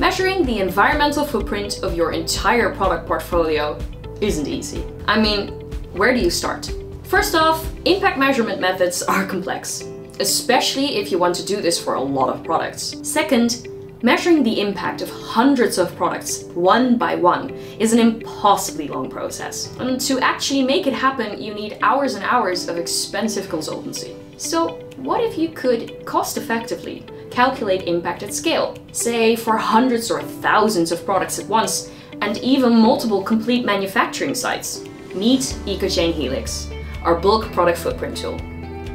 Measuring the environmental footprint of your entire product portfolio isn't easy. I mean, where do you start? First off, impact measurement methods are complex, especially if you want to do this for a lot of products. Second, measuring the impact of hundreds of products one by one is an impossibly long process. And to actually make it happen, you need hours and hours of expensive consultancy. So what if you could cost effectively calculate impact at scale, say for hundreds or thousands of products at once, and even multiple complete manufacturing sites. Meet EcoChain Helix, our bulk product footprint tool.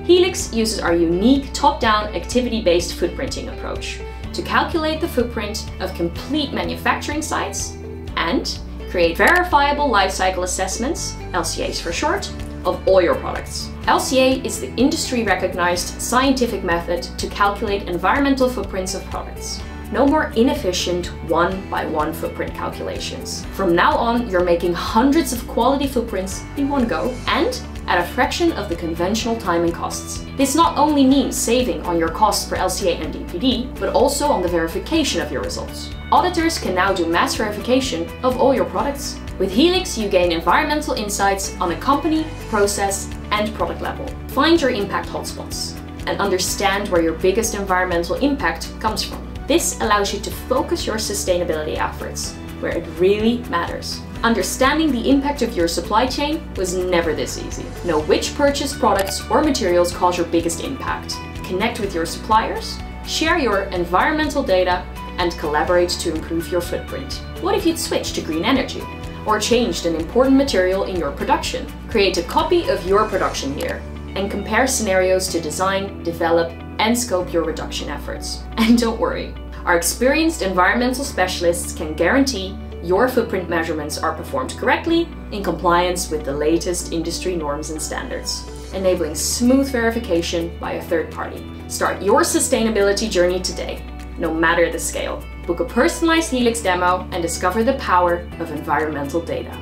Helix uses our unique top-down activity-based footprinting approach to calculate the footprint of complete manufacturing sites and create verifiable lifecycle assessments, LCAs for short, of all your products. LCA is the industry recognized scientific method to calculate environmental footprints of products. No more inefficient one by one footprint calculations. From now on, you're making hundreds of quality footprints in one go and at a fraction of the conventional time and costs. This not only means saving on your costs per LCA and EPD, but also on the verification of your results. Auditors can now do mass verification of all your products. With Helix, you gain environmental insights on a company, process, and product level. Find your impact hotspots and understand where your biggest environmental impact comes from. This allows you to focus your sustainability efforts where it really matters. Understanding the impact of your supply chain was never this easy. Know which purchased products or materials cause your biggest impact. Connect with your suppliers, share your environmental data, and collaborate to improve your footprint. What if you'd switch to green energy? Or changed an important material in your production? Create a copy of your production year and compare scenarios to design, develop, and scope your reduction efforts. And don't worry, our experienced environmental specialists can guarantee your footprint measurements are performed correctly in compliance with the latest industry norms and standards, enabling smooth verification by a third party. Start your sustainability journey today, no matter the scale. Book a personalized Helix demo and discover the power of environmental data.